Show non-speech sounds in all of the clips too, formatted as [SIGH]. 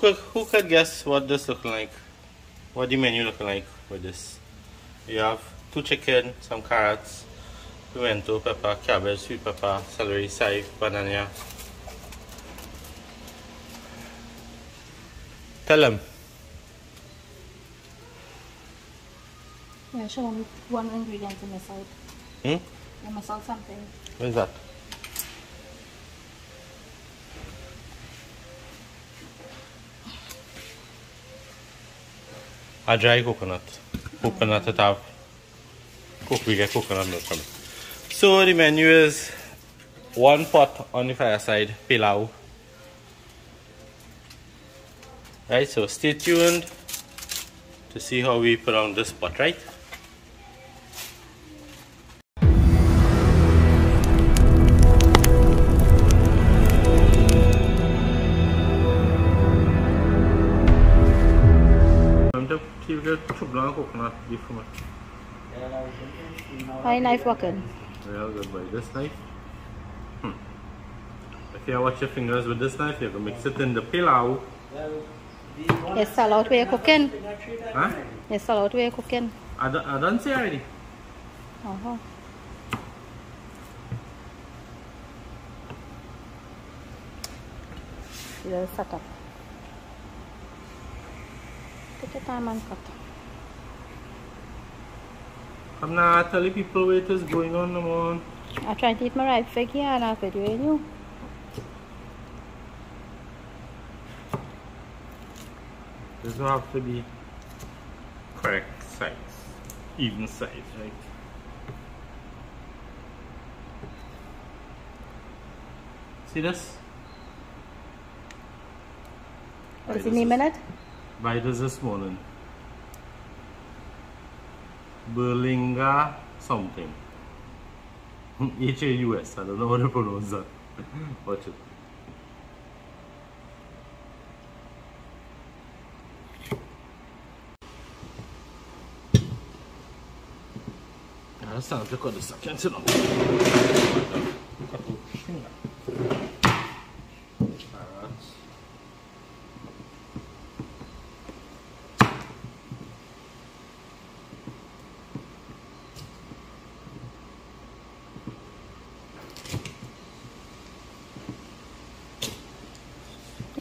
who could guess what this looking like? What the menu looking like with this? You have two chicken, some carrots, pimento, pepper, cabbage, sweet pepper, celery, chive, banana. Tell them. Yeah, show me one ingredient to miss out. Hmm? You miss out something. What is that? A dry coconut. Coconut that have cook we get coconut milk from it. So the menu is one pot on the fireside, pelau. Right, so stay tuned to see how we put on this pot, right? From it. Knife working. Real good boy. This knife. Hmm. If you watch your fingers with this knife, you can mix it in the pelau. You sell out where you're cooking. Huh? Sell out where you're cooking. I, don't- I don't see already. Uh-huh. See the setup. Take your time and cut. I'm not telling people what is going on, no man. I try to eat my right fig here and I'll video you. This will have to be correct size, even size, right? See this? What's Right, the this name is- in it? Buy this this morning. Berlinga something. [LAUGHS] H A U S. I don't know how to pronounce that. Watch it. That's not because the second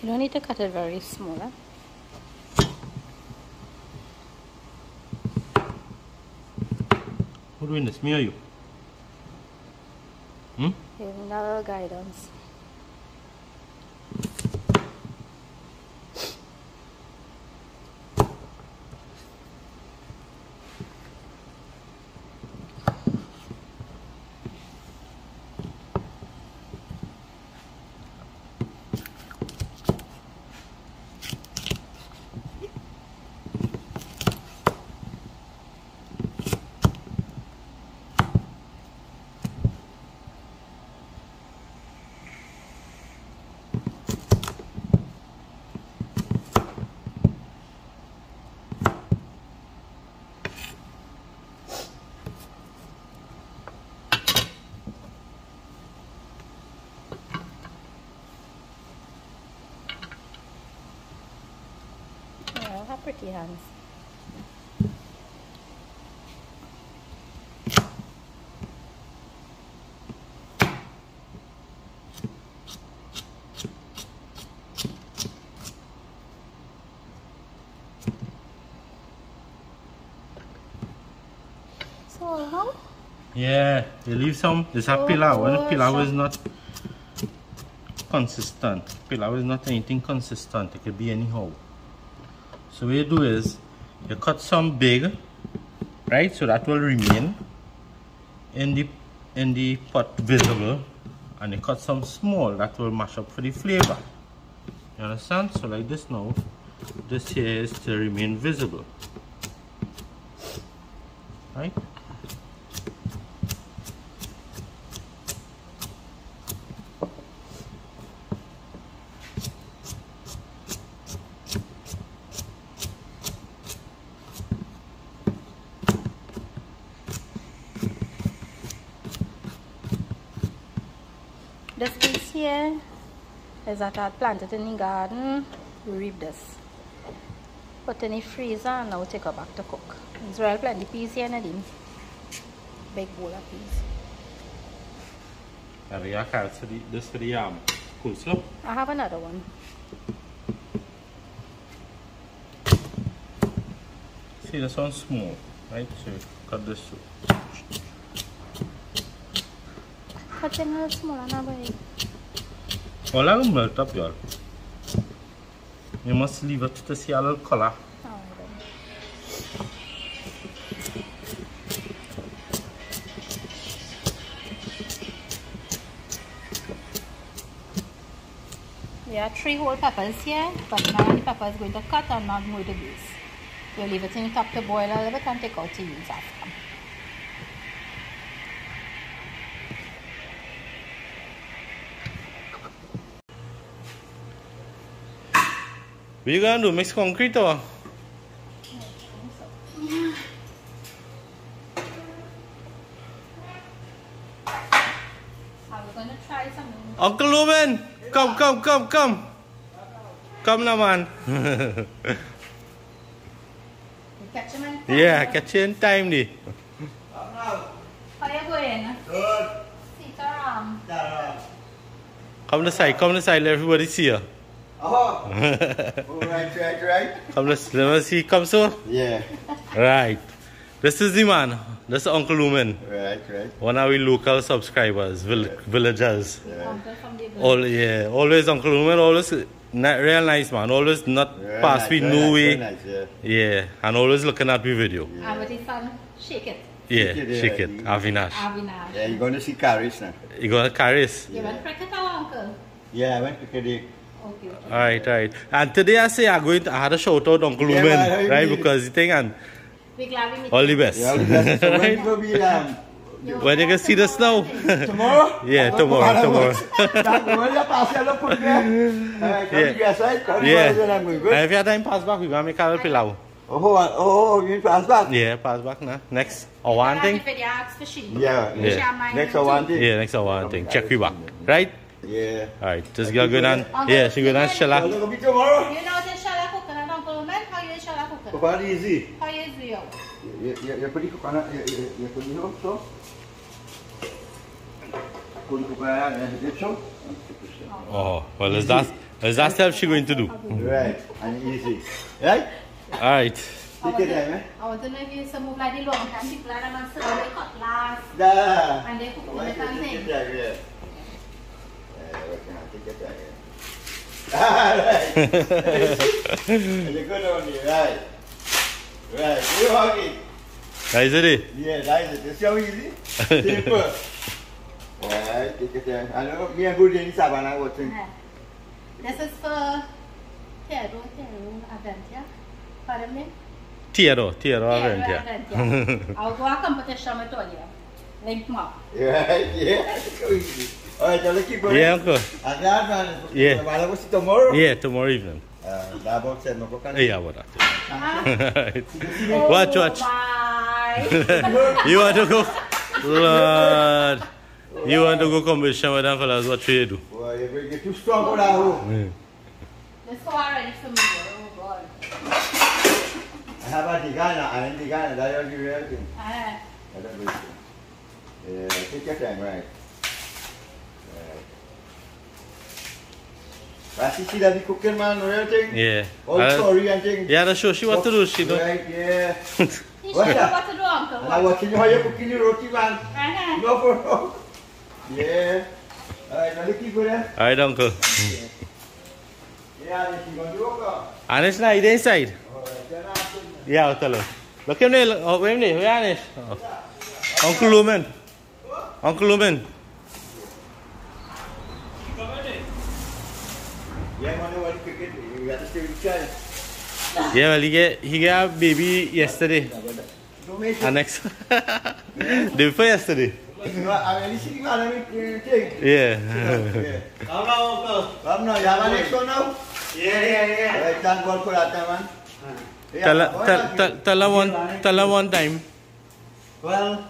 You don't need to cut it very small. eh? Who doing this? Me or you? Hmm? Me a little guidance. Pretty hands. So how? Yeah, you leave some. This a Oh, pelau. And oh, pelau is not consistent. Pelau is not anything consistent. It could be anyhow. So what you do is you cut some big, right? So that will remain in the in the pot visible, and you cut some small that will mash up for the flavor. You understand? So like this now, this here is to remain visible, right? This piece here is that I planted in the garden we reap this. Put in the freezer and now take her back to cook. There's real plenty peas here, Nadine. Big bowl of peas. Have for the, this for the um, yam. Coleslaw. I have another one. See this one small, right? So cut this too. Cut in a small and a them melt up, y'all. You must leave it to see a little color. There are three whole peppers here, but now the pepper is going to cut and not going to use. We'll leave it in the top to boil a little bit and take out the use after. What you gonna do? Mix concrete or? I was going to try something. Uncle Ruben! Come, come, come, come! Come now, man. You catch him in time. yeah, catch you in time, di. How you going? Good. Sitaram. Yeah. Come to side, come to side, let everybody see you. [LAUGHS] Oh. right, right, right. Come, let's, let me see, come so. Yeah. Right. This is the man. This is Uncle Lumen. Right, right. One of our local subscribers, vill- villagers. Yeah. Uncle from the All, yeah, always Uncle Lumen, always ni- real nice man. Always not Very pass nice, me very no nice, way. Nice, yeah. Yeah, and always looking at me video. And with ah, his son, shake it. Yeah, Shake it, shake yeah. it. Avinash. Avinash. Yeah, you're going to see Caris now. You're gonna carry this? You went cricket or uncle? Yeah, I went to Kedi. Okay. okay. Alright, alright. And today I say I'm going to, I had a shout out Uncle Yeah, Lumen, man, right? I- Because the thing and We're glad we meet all the best. Yeah, all the best. [LAUGHS] So when right? you go be um, You're When you can see the snow. [LAUGHS] tomorrow? Yeah, Oh, tomorrow, tomorrow. That [LAUGHS] you pass your look, put there. Yeah. to your side. Come to yeah. your side, I'm going And if you have time pass back, we're gonna make a little pelau. Oh, oh, oh, you need pass back? Yeah, pass back now. Next, or one thing. If you ask for she. Yeah. Yeah. Next I want it. Yeah, next or one thing. Check you back. Right? Yeah. Alright, just go good and yeah, she go and Well, shella. look, be tomorrow. You know the shala coconut, Uncle Woman? How you shala coconut? Coconut easy. How you do you? You, you, you put the coconut, you, you, you put the hook, so. Put the coconut and the so. Oh, well, is that is that stuff she going to do? Right, and easy. Right? Alright. Take your time, eh? I want to know if you some move like the long time people are going to serve the cutlass Da. and they cook Why with don't and you take your time, yeah. Yeah, what can I take your time, yeah. Ah, right. You're good on you, right. Right, you hug it. Is it? Yeah, that is it. It's so easy. Simple. Right, take your time. I know me and good in Savannah watching. Yeah. This is for Tero, Tero, Aventia. Pardon me? Tiro, Tiro, Tero, Aventia. Aventia. I'll go a competition with all you. Link mark. Right, yeah. So easy. Alright, so let's keep. Yeah, uncle. And that man, Yeah. Well, was tomorrow? Yeah, tomorrow evening. Uh, that about seven o'clock. and- Yeah, what that? Oh Watch, watch. my. [LAUGHS] You want to go? Lord. You want to go competition with them fellas? What should you do? Boy, you're, you're too strong for that home. This is already for me. Oh God. I have a Tigana, I am Tigana, that will give you everything. Ah, That's a good thing. Yeah, take your time, right. But you see that the cooking man, real thing? Yeah. All Uh, story and thing. yeah, that's sure she what to do. She don't. Right, yeah. [LAUGHS] you What's should know that? what to do, Uncle. And I'm watching you how you're cooking your roti, man. Uh-huh. No for no. Yeah. Alright, now look for that. Alright, uncle. Yeah, this is going to work out. Anish, na, ide inside. Alright, then after. Yeah, I'll tell her. Look him there. Oh, wait a minute. Where Anish? Oh. Uncle Lumen. Uncle Lumen. Yeah, man, what you cook it, you have to stay with the child. Yeah, well, he get he get a baby yesterday. And next. the before yesterday. No, I really see man, I mean, thing. Yeah. Come uncle. Come that, man. Tell, her, tell, tell, tell her one tell her one time. Well,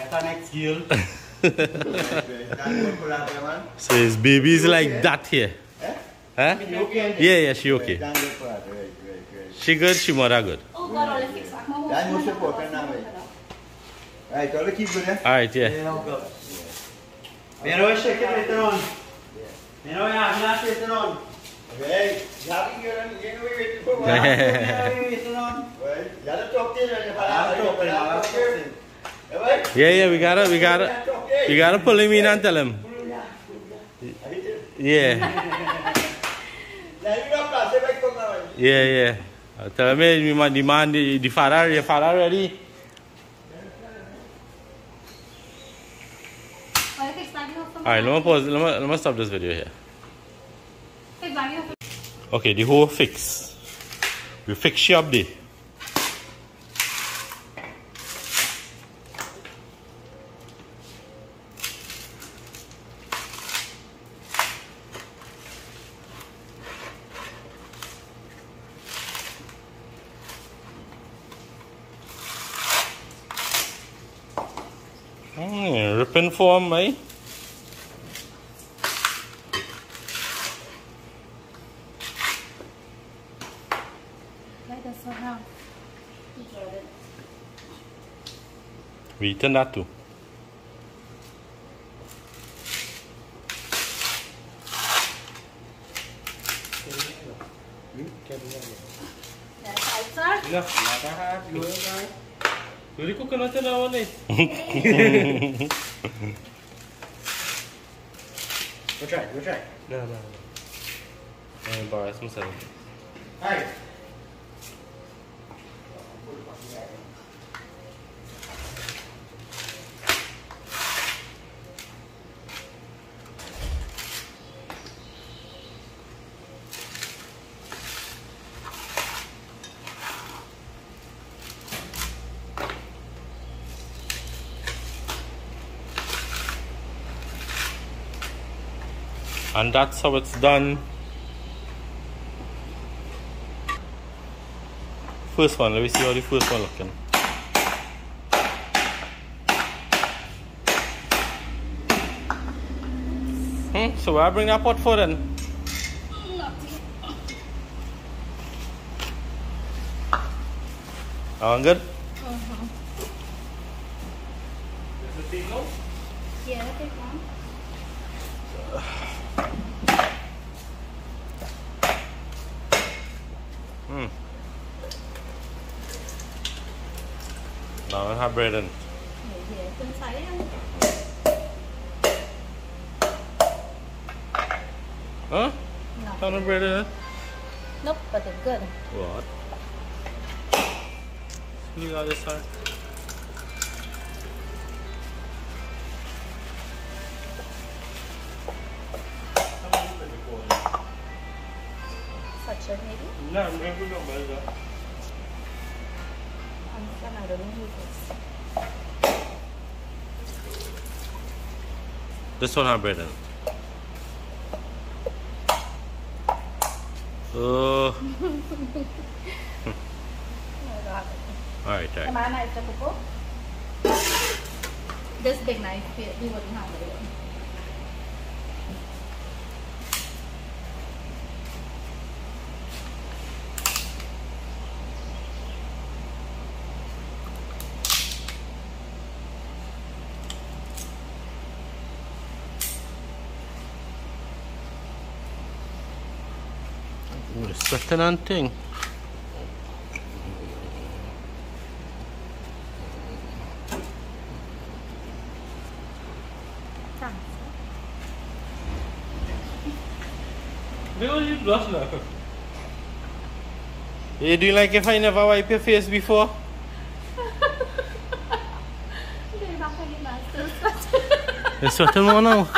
I got an next girl. Thank [LAUGHS] God for that, man. So his baby's like that here. Eh? Huh? You okay? Yeah, yeah, she okay. Right. Right, right. She good, she mother good. Oh God, all the fix That must support now, right? Right, all the keep good, eh? Alright, yeah. Yeah, go. Mira, voy a shake it later on. Mira, voy a hablar later on. Okay, you happy you're on, you're gonna be waiting for a while. Mira, voy a later on. Right, you gotta talk to her, you I'm talking, I'm talking. Right? Yeah, yeah, we gotta, we gotta, we gotta pull him in and tell him. Yeah, [LAUGHS] [LAUGHS] Now you don't pass it, right, come now. Yeah, yeah. Uh, Tell him, hey, the man, the man, the, the father, your father ready? All the fix back. you have some- Alright, let me pause, let me, let me stop this video here. Fix back. you have Okay, the whole fix. We fix she up there. Hmm, ripping form, eh? Like this one now. You got it. We turn that too. Yeah, right, sir. Look, like I have you, guys. Really coconut na one eh. Go try, try. No, no, no. I'm embarrassed myself. Hi. And that's how it's done. First one, let me see how the first one looking. Hmm, so where I bring that pot for then? Oh, good? Yeah, take one. Mm. Now we'll have bread in. Huh? No. Not no bread in it? Nope, but it's good. What? You got this side. This. One have bread in it. [LAUGHS] Alright, alright. This big knife, we wouldn't have it. Ooh, sweating and thing. You blush now. You doing like if I never wipe your face before? [LAUGHS] They're not gonna get masters. You're sweating more now. [LAUGHS]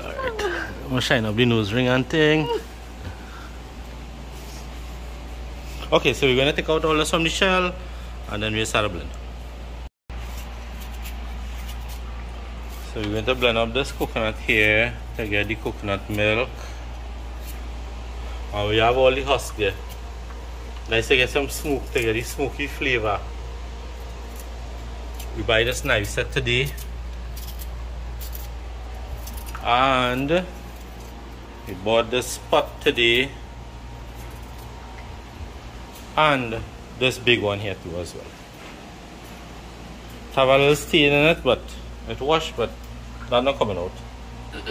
Alright. I'm gonna shine up the nose ring and thing. Okay, so we're gonna take out all this from the shell and then we'll start to blend. So we're going to blend up this coconut here to get the coconut milk. And we have all the husk there. Nice to get some smoke to get the smoky flavor. We buy this knife set today. And We bought this pot today and this big one here too as well. It have a little stain in it, but it washed, but that's not coming out. [COUGHS]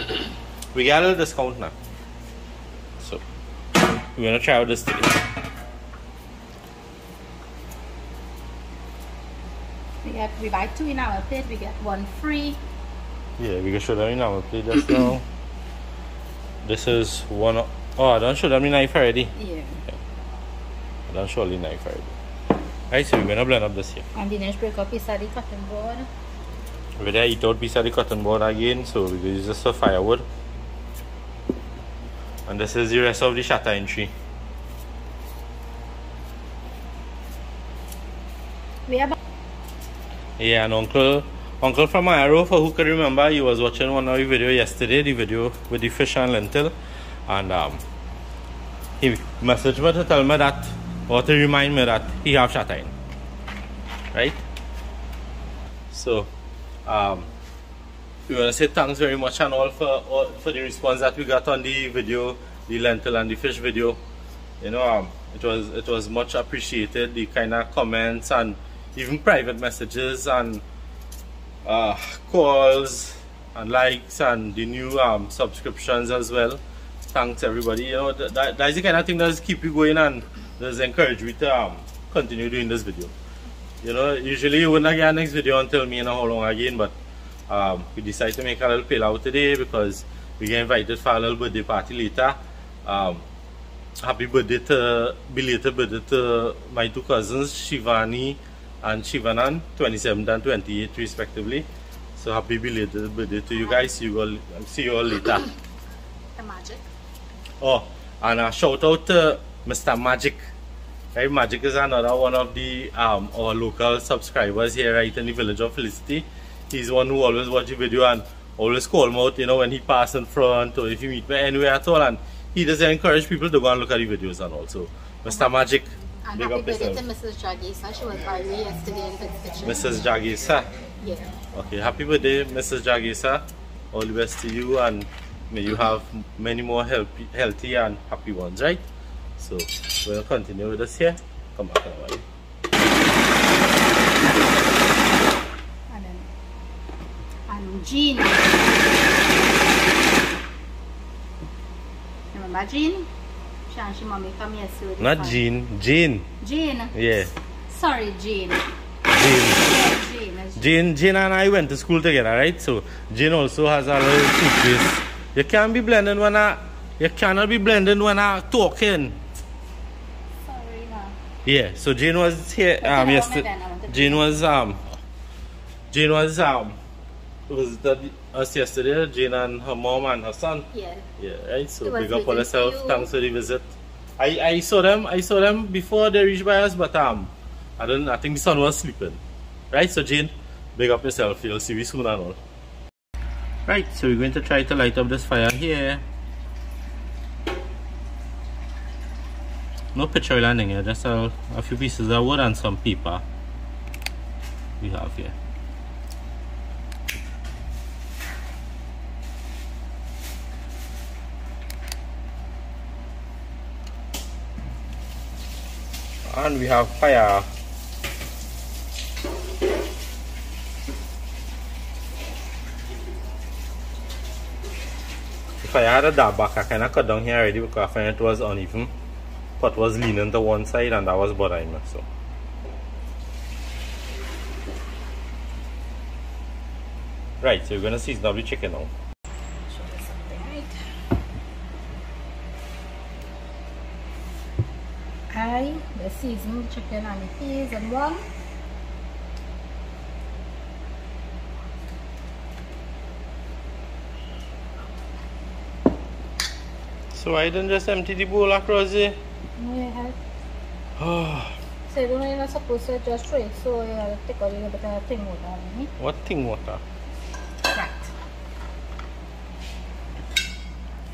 We got a little discount now. So we're gonna try out this today. We get we buy two in our plate, we get one free. Yeah, we can show them in our plate just now. This is one. o- Oh, I don't show them the knife already. Yeah. I don't show the knife already. Right, so we're gonna blend up this here. And Dinesh break up piece of the cotton board. We're gonna eat out piece of the cotton board again, so we're gonna use this for firewood. And this is the rest of the shatter entry. We have Yeah, and Uncle Uncle from Mayaro, for who can remember, he was watching one of the video yesterday, the video with the fish and lentil, and um, he messaged me to tell me that, or to remind me that he have shut in. Right? So, um, we want to say thanks very much and all for all, for the response that we got on the video, the lentil and the fish video. You know, um, it was it was much appreciated. The kind of comments and even private messages and uh, calls and likes and the new um, subscriptions as well. Thanks everybody. You know that, that, that's the kind of thing that keep you going and does encourage me to um, continue doing this video. You know, usually you wouldn't get next video until me and how long again, but um, we decided to make a little pelau today because we get invited for a little birthday party later. Um, happy birthday to belated birthday to my two cousins Shivani and Shivanan 27th and 28th respectively so happy belated birthday to you guys see you all see you all later [COUGHS] the magic. oh and a shout out to Mr. Magic right Magic is another one of the um our local subscribers here right in the village of Felicity he's one who always watch the video and always call him out you know when he pass in front or if you meet me anywhere at all and he does encourage people to go and look at the videos and also Mr. Magic And big happy birthday to Mrs. Jagisa. She was by me yesterday in the kitchen. Mrs. Jagisa Yeah. Okay, happy birthday, Mrs. Jagisa. All the best to you, and may you have many more healthy, healthy and happy ones, right? So we'll continue with this here. Come back in a while. And then and Jean. Remember Jean? She and she mommy come here so Not find- Jean, Jean. Jean. Yeah, Sorry, Jean. Jean. Jean. Jean. Jane, Jane and I went to school together, right? So Jane also has a little toothpaste. You can't be blending when I, you cannot be blending when I talking. Sorry, ma. Yeah, so Jane was here um yesterday. went then, I went to Jane was um Jane was um was that us yesterday, Jane and her mom and her son. Yeah. Yeah, right. So big up waiting yourself. you. Thanks for the visit. I, I saw them I saw them before they reached by us, but um I don't I think the son was sleeping. Right, so Jane, big up yourself, you'll see me soon and all. Right, so we're going to try to light up this fire here. No picture landing here, just a, a few pieces of wood and some paper we have here. And we have fire. If I had a dab back, I kind of cut down here already because I found it was uneven. Pot was leaning to one side and that was bothering me. So. Right, so we're gonna season up the chicken now. Show you something, right? The seasoned chicken and the peas and one. So I didn't just empty the bowl across there. No, you have. Oh, So you don't you're not supposed to just throw it, so you have to take a little bit of thing water on it. what thing water? Right.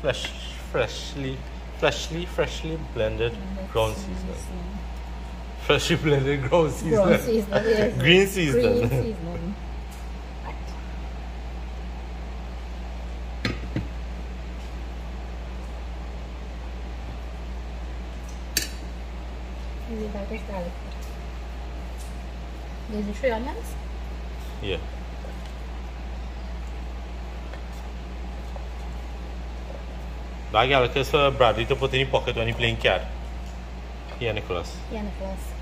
Fresh, freshly, freshly, freshly blended ground seasoning. Freshly blended grown season. Grown season yes. Green season. Green season. Right. You that is garlic. There's the three onions? Yeah. That garlic is uh, Bradley to put in your pocket when you playing cat. Yeah, Nicholas. Yeah, Nicholas.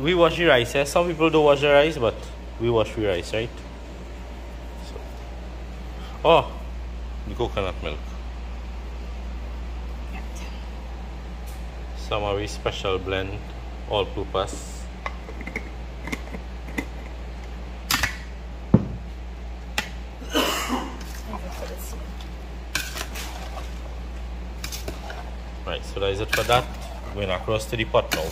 We wash the rice. Eh? Some people don't wash the rice, but we wash the rice, right? So. Oh, the coconut milk. Some of our special blend, all purpose. Right, so that is it for that. We're Going across to the pot now.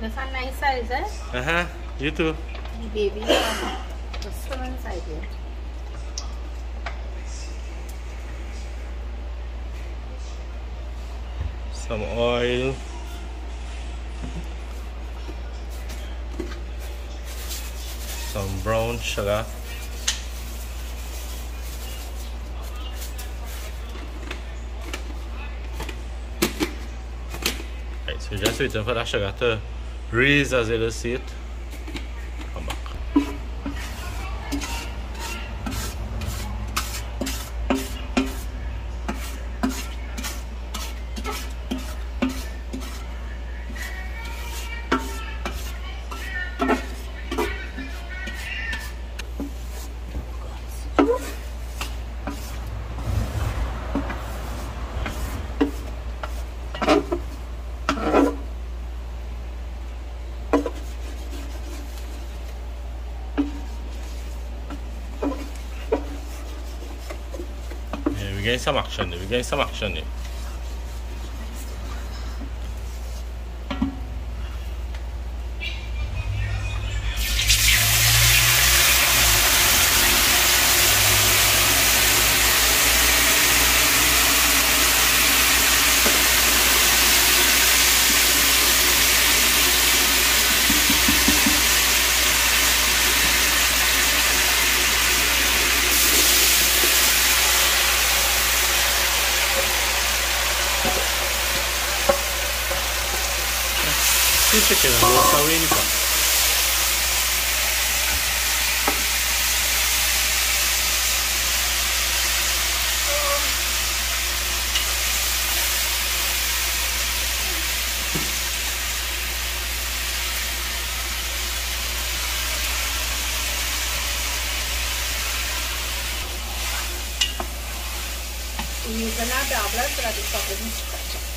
This one nice size, eh? Uh huh. You too. The baby. The inside here. Some oil. Some brown sugar. Right, so just waiting for that sugar to raise as Two chicken and walk away in the pot. We use another dabler so that it's covered in stretch.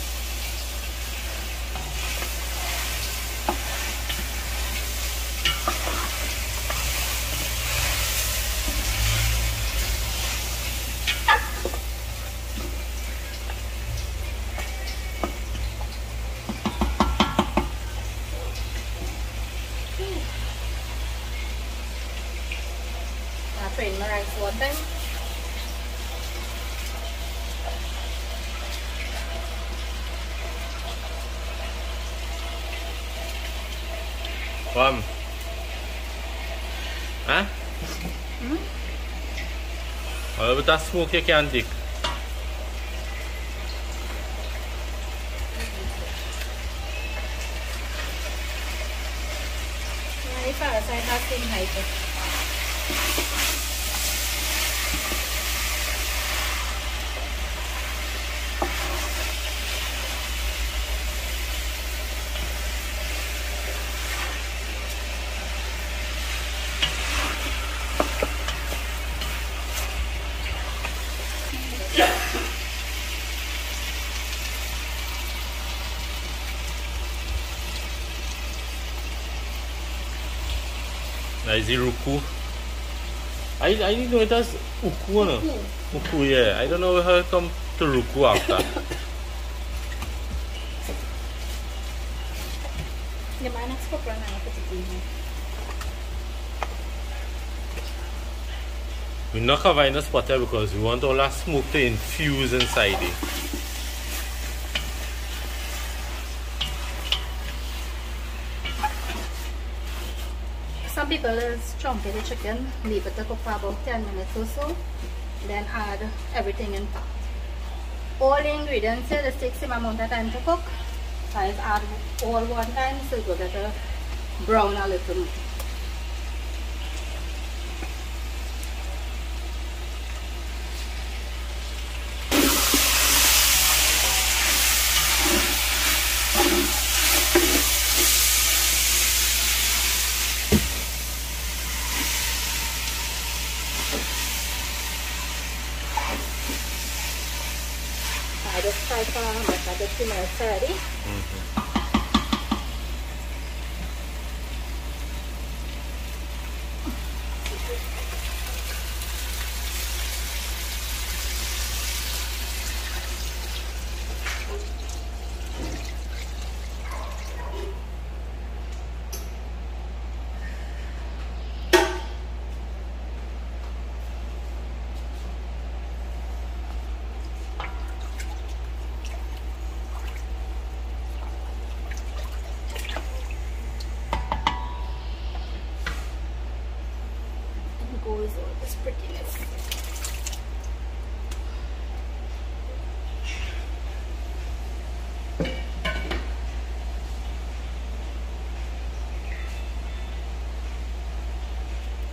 I put in my rice one time. One. Huh? Of smoke you parasite has been height. is it Ruku? I, I didn't know it was Uku. No? Uku. Yeah. I don't know how it come to Ruku after. Yung. We're not covering the spot here because we want all that smoke to infuse inside it. People just chunk the chicken, leave it to cook for about 10 minutes or so, then add everything in pot. All the ingredients here, this takes some amount of time to cook. So I add all one time so it will get a brown a little more. I just fry for how much I just two minutes already. goes all this prettiness.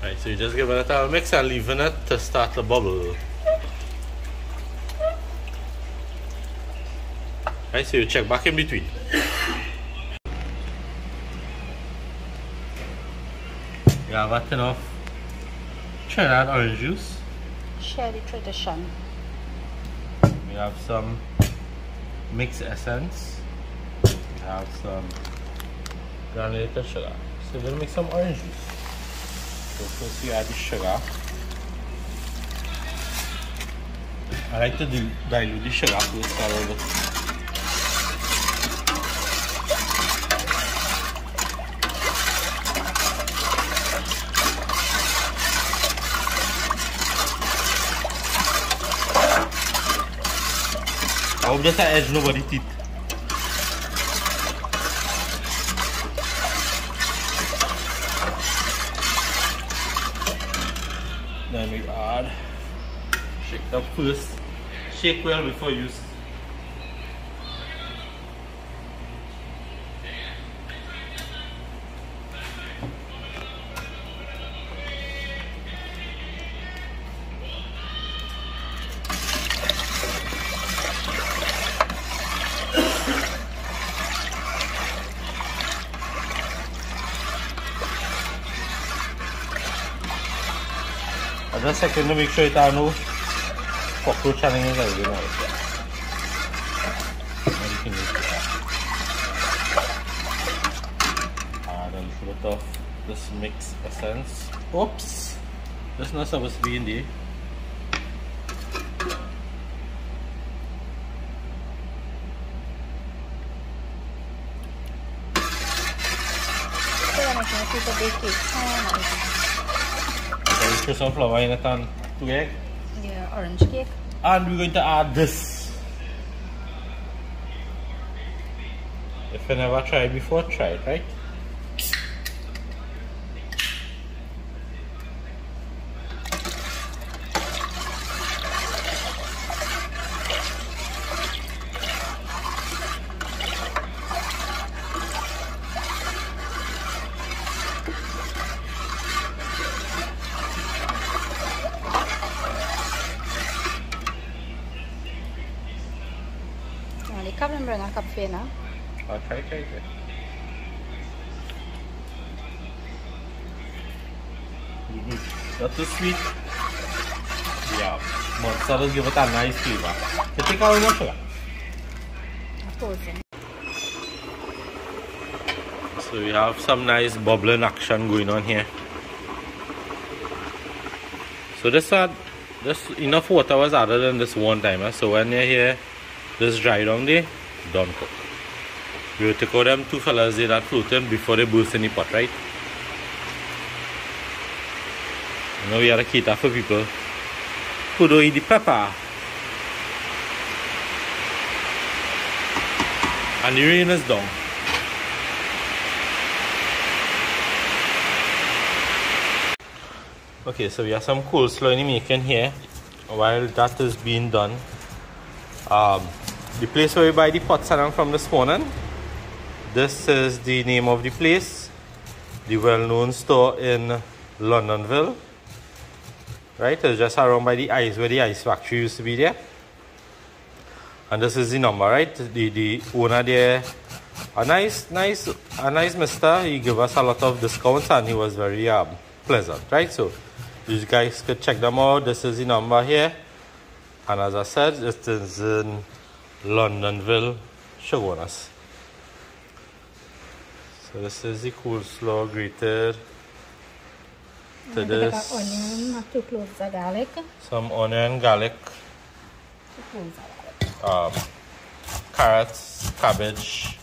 Right, so you just give it a little mix and leaving it to start the bubble. Right, so you check back in between. You have a tin of Trinidad orange juice. Sherry tradition. We have some mixed essence. We have some granulated sugar. So we're gonna make some orange juice. So first we add the sugar. I like to do, dilute the sugar first a little bit. I hope just edge nobody teeth. Then we add, shake it up first. Shake well before use. I just second to make sure it are no cockroach hanging inside the mouth. Everything is there. Add a little bit of this mix essence. Oops! That's not supposed to be in there. So I'm making a piece of baked cake. Oh, nice. So we put some flour in it and two egg. Orange cake. And we're going to add this. If you never tried before, try it, right? Only come and bring a cup for you now. I'll try, try, try. Mm-hmm. Not too sweet. Yeah, but does give it a nice flavor. You take out enough sugar. Of course. So we have some nice bubbling action going on here. So this had this enough water was added in this one time. eh? So when you're here, this dry down there, done cook. We will take out them two fellas there that floating before they burst in the pot, right? Know we are a cater for people put away the pepper. And the rain is down. Okay, so we have some coleslaw in the making here. While that is being done, um, the place where we buy the pot salad from this morning, this is the name of the place, the well-known store in Longdenville. Right, it's just around by the ice where the ice factory used to be there. And this is the number, right? The the owner there, a nice, nice, a nice mister. He gave us a lot of discounts and he was very um, pleasant, right? So you guys could check them out. This is the number here. And as I said, it is in Longdenville, Chaguanas. So this is the coleslaw grated to this. onion, not too close to garlic. Some onion, garlic, Too close to garlic. um, carrots, cabbage,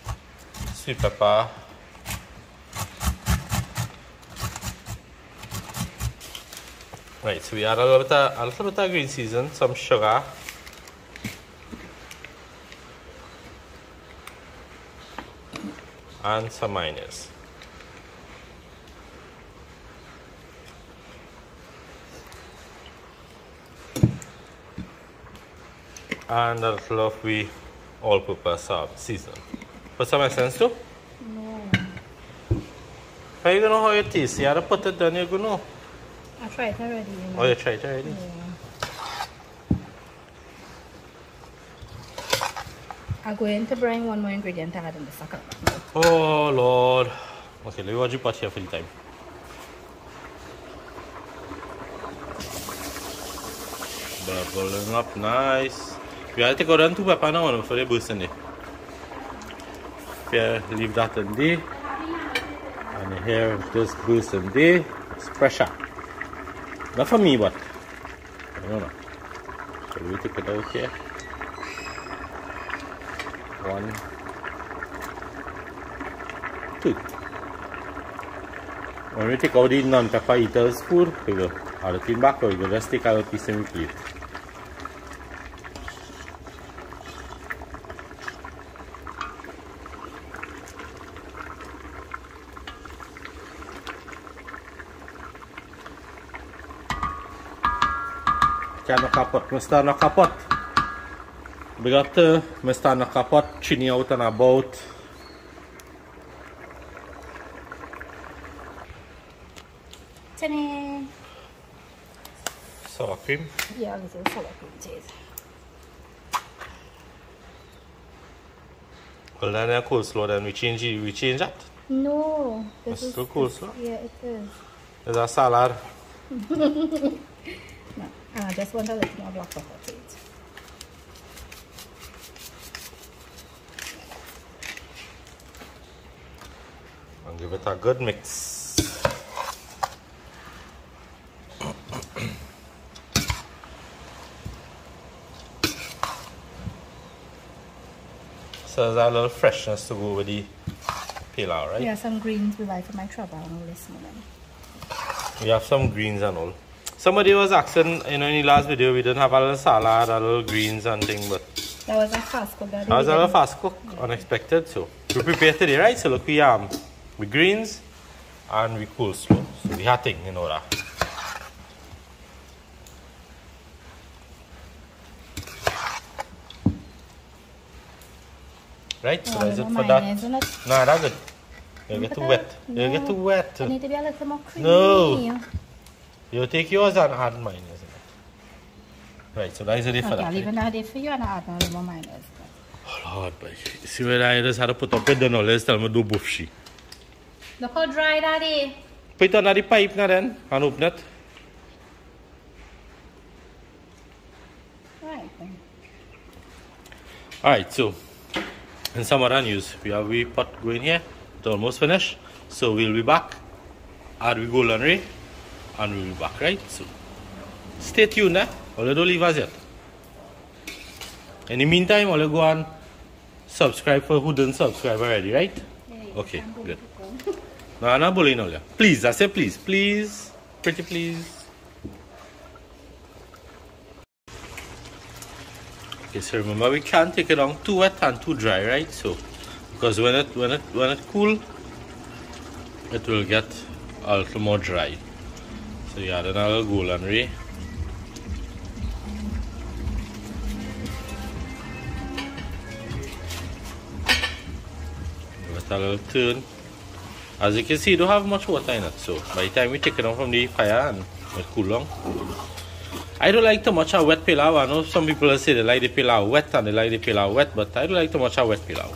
sweet pepper. Right, so we add a little bit of, a little bit of green season, some sugar. And some mayonnaise. And a little of we all-purpose seasoning. Put some essence too? No. How you gonna know how it is? You gotta put it down, you gonna know. I tried it already. You know. Oh, you tried it already? Yeah. I'm going to bring one more ingredient to add in the second. Oh, Lord. Okay, let me watch you pot here for the time. Bubbling up nice. We gotta take out them two pepper now before they burst in there. Here, leave that in there. And here, this burst in there. It's pressure. Not for me, but I don't know. So we take it out here. One, two. When we take out the non-pepper eaters food, we go. Add it in back or we go [LAUGHS] just take out a piece and we plate. Kaya nakapot, basta nakapot. Bigat, uh, basta nakapot, chini out and about. Ta-da! Sour cream. Yeah, this is sour cream cheese. Well, then uh, coleslaw, then we change it, we change that. No, this That's is still cool, this- sir. Yeah, it is. There's a salad. No, I just want a little more black pepper to it. And give it a good mix. So there's a little freshness to go with the pelau, right? Yeah, some greens we buy for my trouble and this morning. We have some greens and all. Somebody was asking, you know, in the last video, we didn't have a little salad, a little greens and thing, but That was a fast cook that that was a little fast cook, unexpected. So we prepared today, right? So look, we um, we greens and we coleslaw. So we had thing, you know that. Right, so Oh, that's it for that. in it. No, that's good. You'll get too wet. that. You'll get too wet. I need to be a little more creamy. No. You take yours and add mine, isn't it? Right, so that is it for Okay, that. I'll leave another day for you and I'll add a little more mayonnaise. Oh Lord, boy. You see where I just had to put up with the knowledge, tell me do buffshy. Look how dry that is. Put it under the pipe now then, and open it. Right then. Alright, so in some other news, we have we pot going here. It's almost finished. So we'll be back. Add we go laundry and we'll be back, right? So stay tuned, eh? Or don't leave us yet. In the meantime, I'll go and subscribe for who didn't subscribe already, right? Okay, good. No, I'm not bullying you. Please, I say please, please, pretty please. Okay, so remember we can't take it on too wet and too dry, right? So, because when it when it when it cool, it will get a little more dry. So you add another golden ray. A little turn. As you can see, you don't have much water in it, so by the time we take it out from the fire and it cool down. I don't like too much a wet pelau. I know some people say they like the pelau wet and they like the pelau wet, but I don't like too much a wet pelau.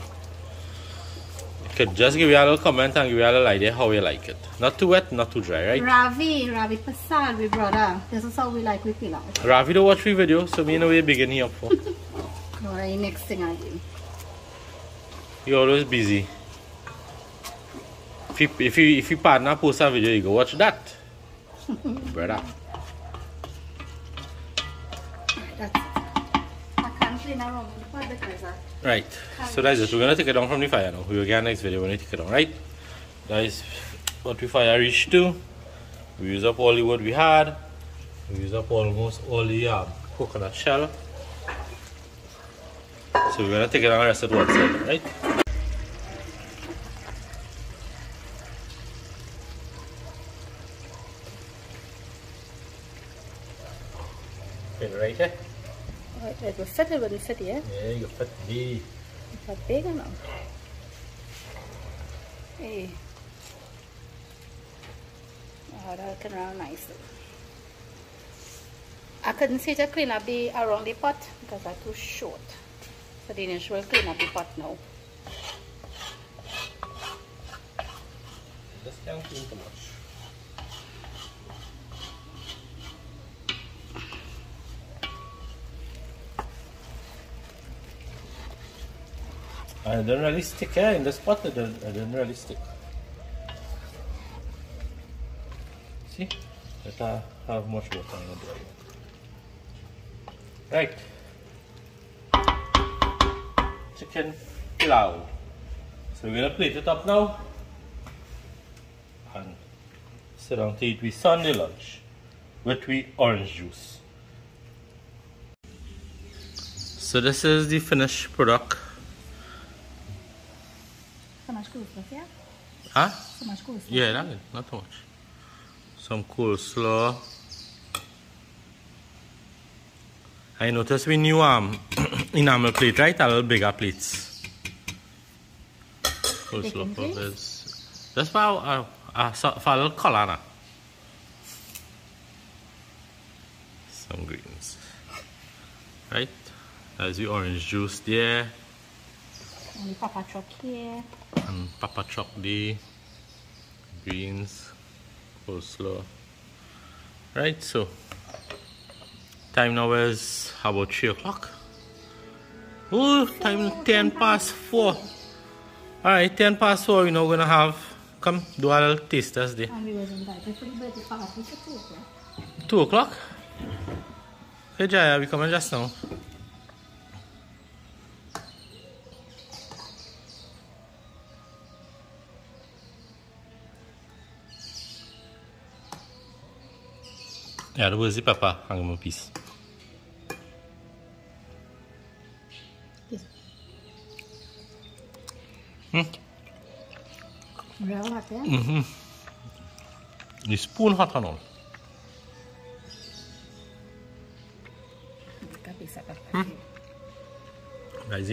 You could just give you a little comment and give you a little idea how you like it. Not too wet, not too dry, right? Ravi, Ravi Pasal, we brother. This is how we like we pelau. Ravi don't watch my video, so me know where you beginning up for. [LAUGHS] Alright, next thing I do. You're always busy. If you, if you, if you partner post a video, you go watch that. [LAUGHS] Brother. That's. I can't clean around the pot because I Right. So that's it. We're gonna take it down from the fire now. We'll get next video when we take it down, right? That is what we fire reached to. We use up all the wood we had. We use up almost all the um, coconut shell. So we're gonna take it down and rest it one side, right? Pin right here. Alright, it will fit, it wouldn't fit here. Yeah, you fit the But big enough. Hey. Oh, that can round nicely. I couldn't see to clean up the around the pot because I'm too short. So the initial clean up the pot now. This can't clean too much. I didn't really stick here in the spot. I didn't, I didn't really stick. See, it uh, have much water in it. Right. Chicken pelau. So we're gonna plate it up now and sit down to eat with Sunday lunch with we orange juice. So this is the finished product. So much coleslaw, yeah? Huh? So much coleslaw. Yeah, that not too much. Some coleslaw. I noticed we new um [COUGHS] enamel plate, right? A little bigger plates. Coleslaw for this. That's for uh, uh, for a little color now. Some greens. Right? There's the orange juice there. And papa truck here. and papa choc the greens coleslaw. Right so time now is about three o'clock. Oh time 10 past 4 all right 10 past 4 you know we're gonna have come do a little taste test day And we was invited for the birthday party for two o'clock. 2 o'clock? Hey Jaya we coming just now Ja, du bist Papa, hang mal piece. Yes. Hmm. Real hot, yeah? Mhm. The spoon hot and all. It's got a piece of pepper here. That is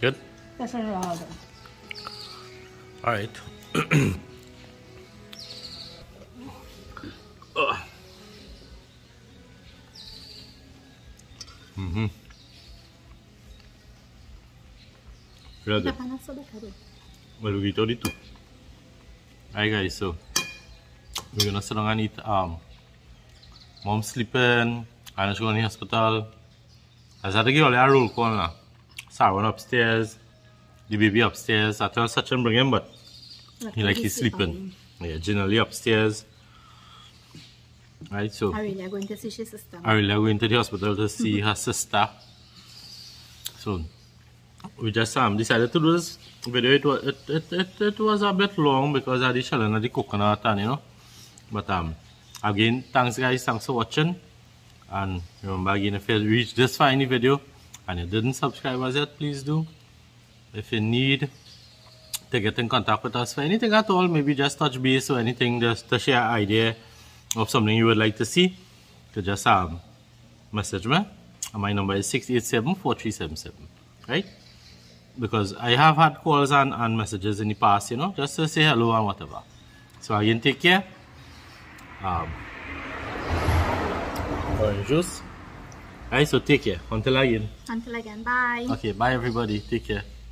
Good? That's what I'll do. All right. Ugh. Mhm. Real good. Pepper not so better, though. Well, we told it too. Alright guys, so we're gonna sit down and eat. Um, mom sleeping, Anna's going to the hospital. I had to give all a roll call now. Sarah went upstairs, the baby upstairs. I told Sachin bring him, but he like he's sleeping. Yeah, generally upstairs. Right, so are going to see his sister. I going to the hospital to see [LAUGHS] her sister. So we just um, decided to do this video. It was, it, it, it, it was a bit long because I did shelling the coconut and you know. But um, again, thanks guys, thanks for watching. And remember again, if you reached this far in the video and you didn't subscribe as yet, please do. If you need to get in contact with us for anything at all, maybe just touch base or anything, just to share idea of something you would like to see, to just um, message me. And my number is 687-4377, right? Because I have had calls and, and messages in the past, you know, just to say hello and whatever. So again, take care. Um, orange juice. Alright, so take care. Until again. Until again, bye. Okay, bye everybody. Take care.